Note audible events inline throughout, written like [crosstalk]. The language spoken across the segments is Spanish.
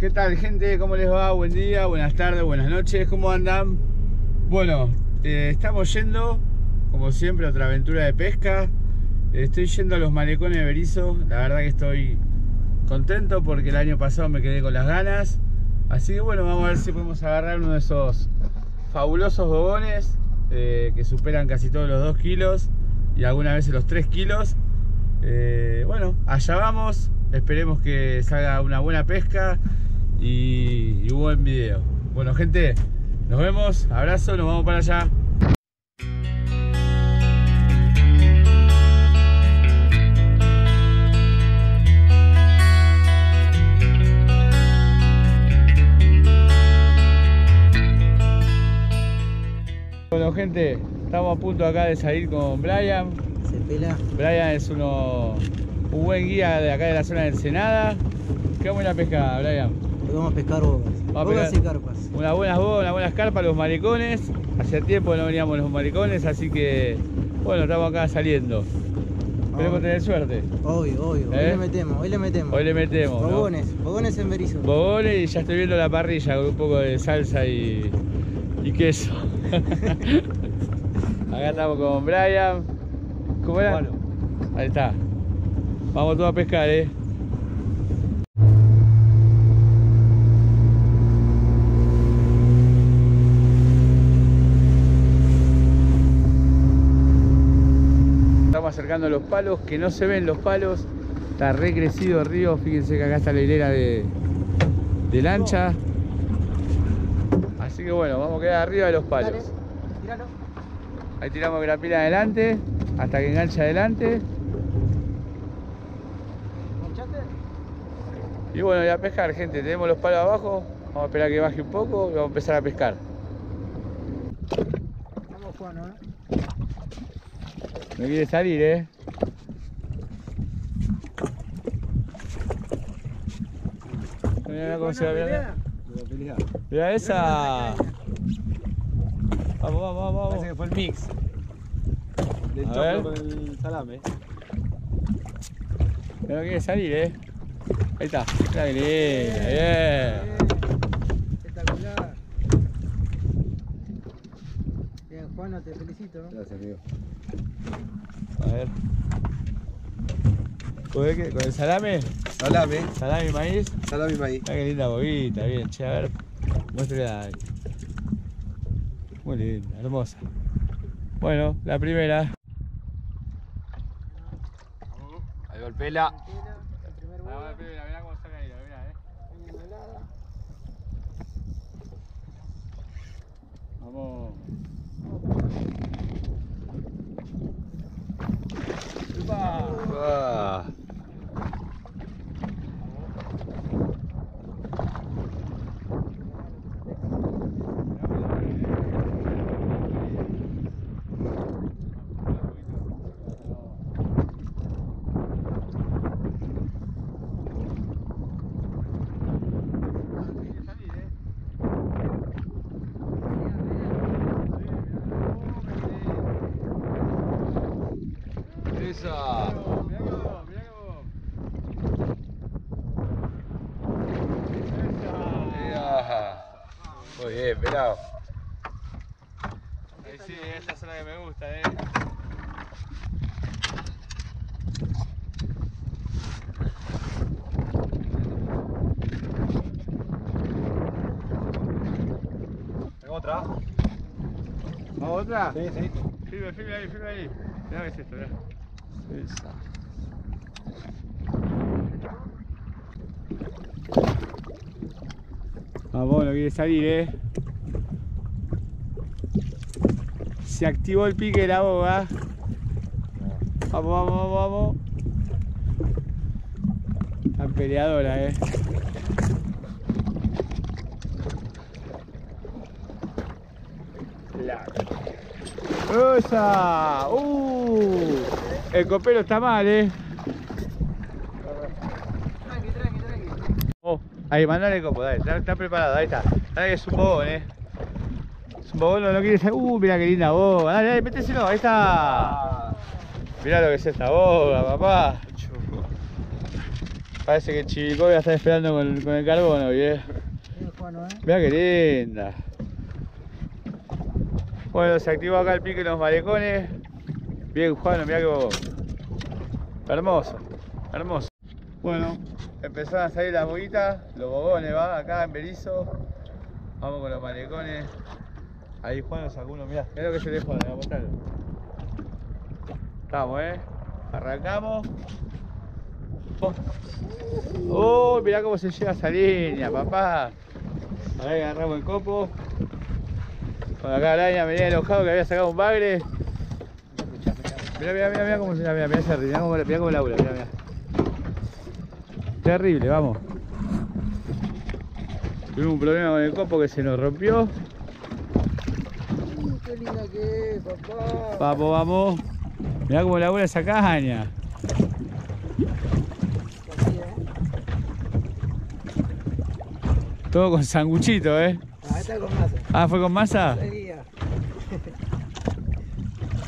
¿Qué tal gente? ¿Cómo les va? Buen día, buenas tardes, buenas noches, ¿cómo andan? Bueno, eh, estamos yendo, como siempre, a otra aventura de pesca. Estoy yendo a los malecones de Berizo, la verdad que estoy contento porque el año pasado me quedé con las ganas. Así que bueno, vamos a ver si podemos agarrar uno de esos fabulosos bobones eh, que superan casi todos los 2 kilos y algunas veces los 3 kilos. Eh, bueno, allá vamos, esperemos que salga una buena pesca y, y buen video. Bueno gente, nos vemos, abrazo, nos vamos para allá. Bueno gente, estamos a punto acá de salir con Brian. Se pela. Brian es uno, un buen guía de acá de la zona de Ensenada. Qué buena pesca, Brian. Hoy vamos a pescar bogas. A bogas y carpas. Unas buenas bogas, unas buenas carpas, los maricones. Hacía tiempo no veníamos los maricones, así que bueno, estamos acá saliendo. Esperemos tener suerte. Obvio, obvio. Hoy ¿Eh? le metemos, hoy le metemos. Hoy le metemos. ¿no? Bogones, bogones en Berizo. Bobones y ya estoy viendo la parrilla con un poco de salsa y, y queso. [laughs] Acá estamos con Brian. ¿Cómo era? Ahí está. Vamos todos a pescar, eh. Acercando los palos, que no se ven los palos. Está recrecido el río. Fíjense que acá está la hilera de, de lancha. Así que bueno, vamos a quedar arriba de los palos. Dale. Ahí tiramos la pila adelante, hasta que engancha adelante. Y bueno, y a pescar, gente. Tenemos los palos abajo. Vamos a esperar que baje un poco y vamos a empezar a pescar. Vamos, Juan, ¿no? Quiere salir, eh. Mirá cómo se va, mirá. Mirá esa. Vamos, vamos, vamos, Parece que fue el mix del choclo con el salame. No quiere salir, eh. Ahí está. Que linda, bien. Espectacular. Bien, Juan, te felicito. Gracias, amigo. A ver. ¿Con el, qué? ¿Con el salame? Salame, Salame y maíz. salame y maíz. Mirá qué linda bobita, bien, che, a ver. Muéstrela ahí. Muy linda, hermosa. Bueno, la primera. Ahí va el pela. Tela, el primer Ahora boga. la primera, mirá cómo saca ahí, mirá, eh. Caña enolada. Vamos. Ah. Esa. Ea. Bien, pelado. Ahí sí, esta es la que me gusta, eh. ¿Tengo otra? ¿Vamos otra? Sí, sí. Firme, firme ahí, firme ahí. Mirá qué es esto, mirá. Esa. Vamos, no quiere salir, eh. Se activó el pique de la boga. Vamos, vamos, vamos, vamos. Tan peleadora, eh. ¡Esa! ¡Uh! El copero está mal, eh. Ahí, mandale copo, dale, está, preparado, ahí está. Dale que es un bobón, eh. Es un bobón, no, no quiere salir. Uh, mira qué linda boga. Dale, dale, méteselo, ahí está. Mirá lo que es esta boga, papá. Parece que Chivicoya está esperando con, el carbono, ¿eh? Mira qué linda. Bueno, se activó acá el pique de los malecones. Bien, Juan, mira que bobo. Hermoso, hermoso. Bueno, empezaron a salir las boguitas, los bobones, va, acá en Berizo. Vamos con los malecones. Ahí Juan nos sacó uno, mirá, mirá lo que se le Juan, a mostrarlo. Estamos, eh. Arrancamos. Oh, oh mirá cómo se lleva esa línea, papá. Ahí agarramos el copo. Cuando acá Araña venía enojado que había sacado un bagre. Mirá, mirá, mirá, mirá cómo se mirá, mirá, mirá, mirá cómo, mirá cómo mirá, mirá. Terrible, vamos. Tuvimos un problema con el copo que se nos rompió. Uh, qué linda que es, papá. Vamos, vamos. Mirá cómo labura esa caña. Todo con sanguchito, eh. Ah, esta con masa. Ah, ¿fue con masa? Seguía.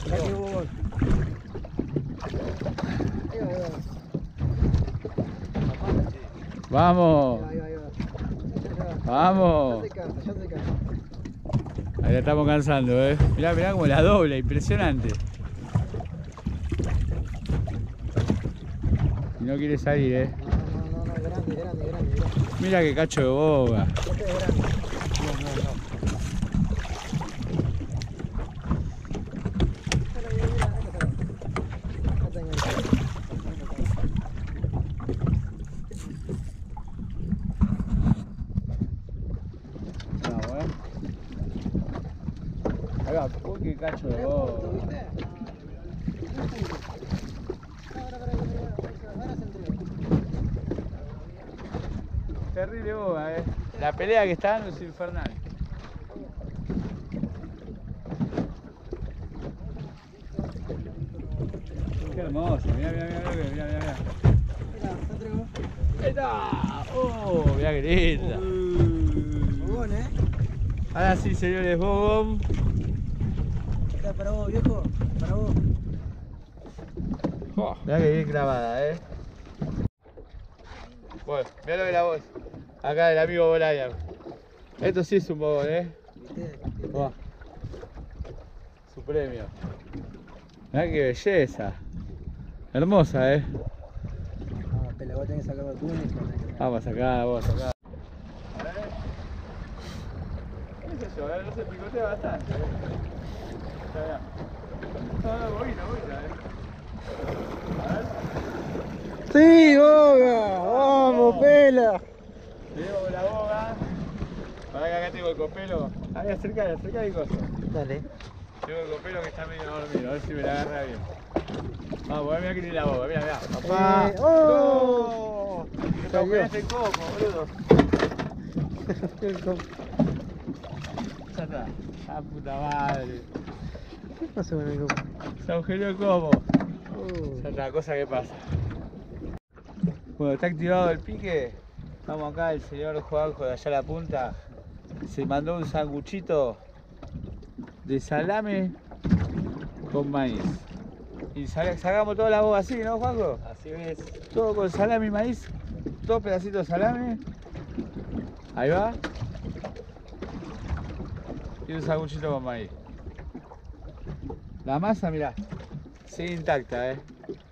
Mirá qué bobón. Ahí va, ahí va. Vamos, Ahí va, ahí va, ahí va. Ya vamos. se cansa, ya se cansa. Ahí la estamos cansando, eh. Mirá, mirá como la dobla, impresionante. Y no quiere salir, eh. No, no, no, grande, grande, grande, grande. Mira qué cacho de boga. Este es grande. Mira, mira, mira, acá está. Acá está enganchado. Acá está. Vamos, eh. Ahí va, uy, qué cacho de Mirá el punto, boga. ¿viste? Un punto. Ahora, ahora, ahora, ahora, se entrega. Terrible boga, eh. La pelea que está dando es infernal. Qué hermoso, mirá, mirá, mirá, mirá, mirá, mirá. Ahí está. Oh, mirá qué linda. Bobón, ¿eh? Ahora sí, señores, bobón. Para vos, viejo. Para vos. Mirá que bien clavada, eh. Bueno, mirá lo que la voz. Acá el amigo Brian. Esto sí es un bobón, eh. Buah. Su premio. Mirá qué belleza. Hermosa, eh. Ah, pela, vos tenés que sacar la túnica. Vamos a sacar, vamos a sacar. A ver. ¿Qué sé yo? eh? No se picotea bastante. Eh. ¡Sí, boga! ¡Vamos, pela! Le llevo la boga. Para que acá tengo el copelo. Ahí, acerca, acerca el coso. Dale. Tengo el copelo que está medio dormido, a ver si me la agarra bien. Vamos, mira que tiene la boga, mira, mira. Papá. Eh, ¡oh! ¡No! Te Salió. este copo, boludo. [laughs] Ya está. Ah, puta madre. ¿Qué pasó con el copo? Se agujereó el copo. Uh, Ya está, cosa que pasa. Bueno, está activado el pique. Estamos acá, el señor Juanjo de allá a la punta se mandó un sanguchito de salame con maíz. Y sa- sacamos toda la boga así, ¿no, Juanjo? Así es. Todo con salame y maíz. Dos pedacitos de salame. Ahí va. Y un sanguchito con maíz. La masa, mirá, sigue intacta, eh.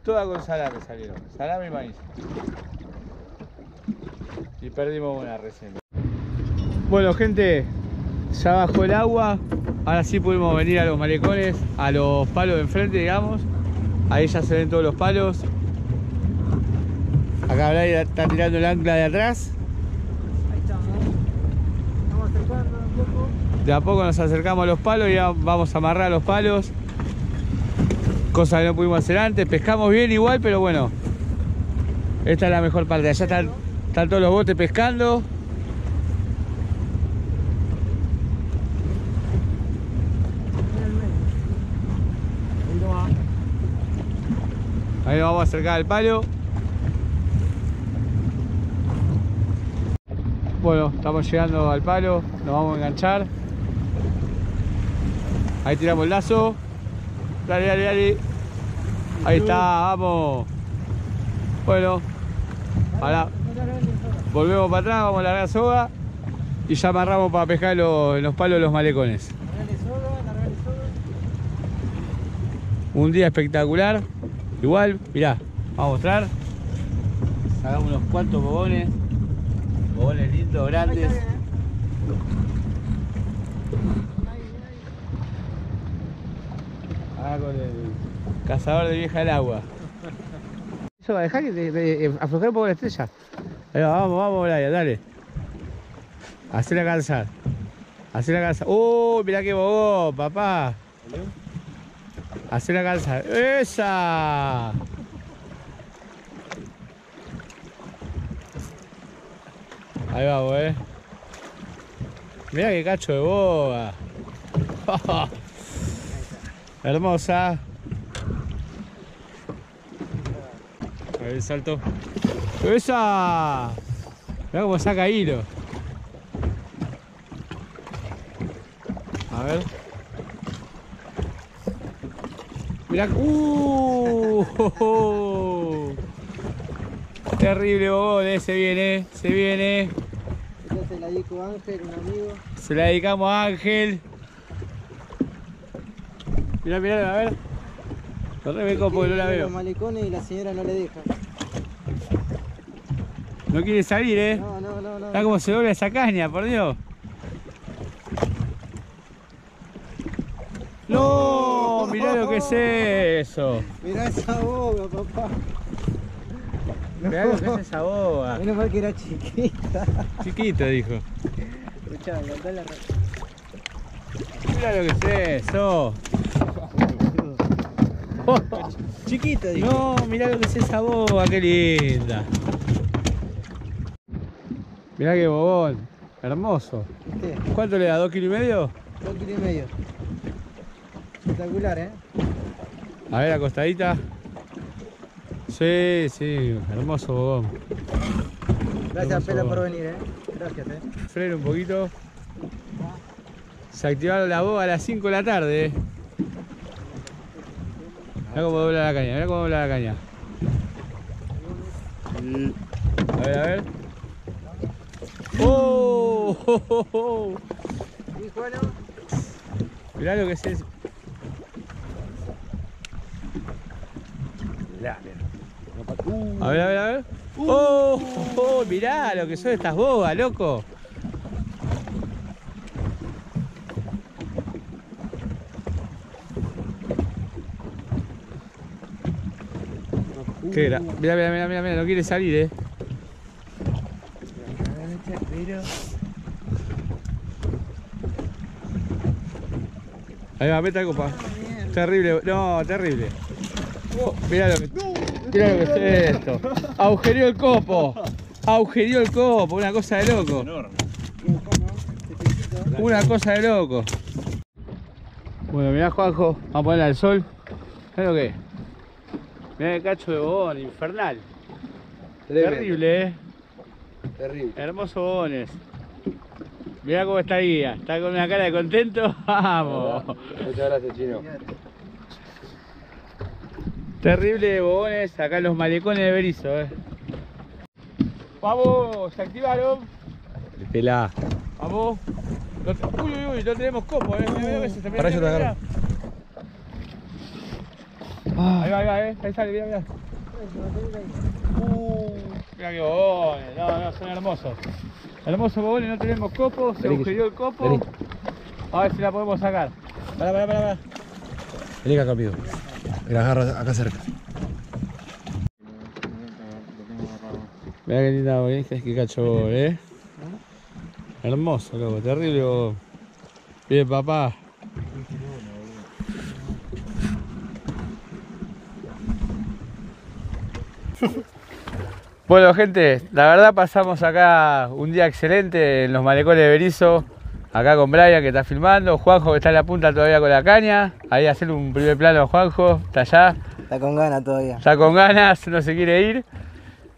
Toda con salame salieron. Salame y maíz. Y perdimos una recién. Bueno, gente, ya bajó el agua. Ahora sí pudimos venir a los malecones, a los palos de enfrente, digamos. Ahí ya se ven todos los palos. Acá Blay está tirando el ancla de atrás. ahí estamos. Vamos acercando un poco. De a poco nos acercamos a los palos y ya vamos a amarrar los palos. Cosa que no pudimos hacer antes. Pescamos bien igual, pero bueno. Esta es la mejor parte. Allá están, todos los botes pescando. Ahí nos vamos a acercar al palo. Bueno, estamos llegando al palo, nos vamos a enganchar. Ahí tiramos el lazo. Dale, dale, dale. Ahí está, vamos. Bueno, Ahora volvemos para atrás, vamos a largar soga y ya amarramos para pescar los- en los palos los malecones. Un día espectacular. Igual, mirá, vamos a mostrar. Sacamos unos cuantos bobones. Bobones lindos, grandes. ¿Eh? Con el cazador de vieja del agua. Eso va a dejar que te, te- aflojar un poco la estrella. Ahí va, vamos, vamos, Brian, dale. Hacela calzar. Hacela calzar. ¡Uh! Mirá qué bobón, papá. Hacela calzar. ¡Esa! Ahí vamos, eh. Mirá qué cacho de boga. [laughs] Hermosa. A ver el salto. ¡Esa! Mirá cómo saca hilo. A ver. Mirá. ¡Uh! [laughs] Terrible bobón, eh, se viene, se viene. Esta se la dedico a Ángel, un amigo. Se la dedicamos a Ángel. Mirá, mirá, a ver. Corre, me copo, no la veo. Los malecones y la señora no le deja. No quiere salir, eh. No, no, no, no. Está como se dobla esa caña, por Dios. No, mirá lo que es eso. Mirá esa boga, papá. Mirá lo que es esa boga. Menos mal que era chiquita. Chiquito, dijo. Escuchá, levantá la Mirá lo que es eso. [laughs] Chiquita, digo. No, mirá lo que es esa boga, qué linda. Mirá qué bobón. Hermoso. ¿Cuánto le da? ¿Dos kilos y medio? Dos kilos y medio. Espectacular, ¿eh? A ver, acostadita. Sí, sí, hermoso bobón. Gracias, Hermoso Pela, por venir, ¿eh? Gracias, ¿eh? Freno un poquito. Se activaron la boga a las 5 de la tarde. eh. Mirá cómo dobla la caña, mirá cómo dobla la caña. A ver, a ver. ¡Oh! oh, oh. Mirá lo que es eso. A ver, a ver, a ver. ¡Oh! oh! Mirá lo que son estas bogas, loco. Qué gra... Mirá, mirá, mirá, mirá, mirá, no quiere salir, eh. Ahí va, meta copa. Terrible, no, terrible. Oh, mirá lo que, mirá lo que es esto. Agujereó el copo. Agujereó el copo, una cosa de loco. Una cosa de loco. Bueno, mirá Juanjo, vamos a ponerla al sol. ¿Sabes lo que es? Mirá el cacho de bobón, infernal. Terrible, eh. Terrible. Hermosos bobones. Mirá cómo está guía. Está con una cara de contento. [laughs] Vamos. Muchas gracias, chino. Terrible de bobones acá en los malecones de Berizo, eh. Vamos, se activaron. Pelá. Vamos. Uy, uy, uy, no tenemos copo, eh. Para eso te agarro. Mirá. Ahí va, ahí va, eh. Ahí sale, mirá, mirá. Uh, mirá qué bobones. No, no, son hermosos. Hermosos bobones, no tenemos copo. Se Vení, agujereó el copo. vení. A ver si la podemos sacar. Pará, pará, pará. Vení acá conmigo. Mira, agarra acá cerca. Mirá qué linda bonita, es que cacho eh. Hermoso, loco, terrible. Bien, papá. Bueno gente, la verdad pasamos acá un día excelente en los malecones de Berizo, acá con Brian que está filmando, Juanjo que está en la punta todavía con la caña, ahí hacer un primer plano Juanjo, está allá, Está con ganas todavía. está con ganas, no se quiere ir.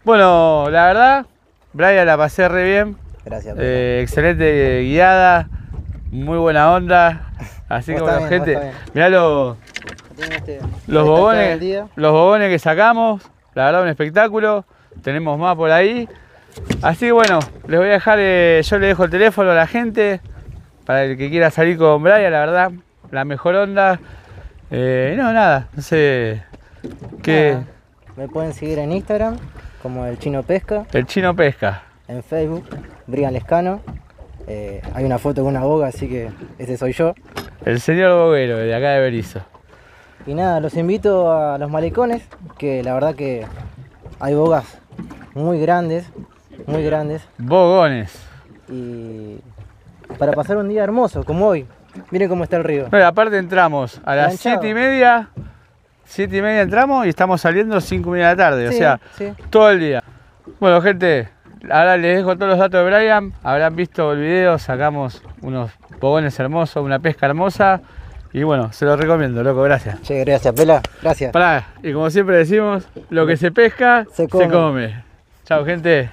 Bueno, la verdad, Brian la pasé re bien, Gracias, eh, excelente guiada, muy buena onda, así que bueno gente, mirá este- los esta bobones, del día. los bobones que sacamos, la verdad un espectáculo. Tenemos más por ahí. Así que bueno, les voy a dejar, eh, yo le dejo el teléfono a la gente para el que quiera salir con Brian, la verdad, la mejor onda. Eh, no, nada, no sé qué. Me pueden seguir en Instagram como el Chino Pesca, El chino pesca. en Facebook, Brian Lescano. Eh, hay una foto con una boga, así que ese soy yo. El señor Boguero, de acá de Berizo. Y nada, los invito a los malecones, que la verdad que hay bogas muy grandes, muy grandes. Bogones. Y para pasar un día hermoso, como hoy. Miren cómo está el río. Bueno, aparte entramos a las Planchado. 7 y media. 7 y media entramos y estamos saliendo 5 y media de la tarde. Sí, o sea, sí. todo el día. Bueno, gente, ahora les dejo todos los datos de Brian. Habrán visto el video, sacamos unos bogones hermosos, una pesca hermosa. Y bueno, se los recomiendo, loco, gracias. Che, gracias, Pela. Gracias. Pará, y como siempre decimos, lo que se pesca, Se come. Chao, gente.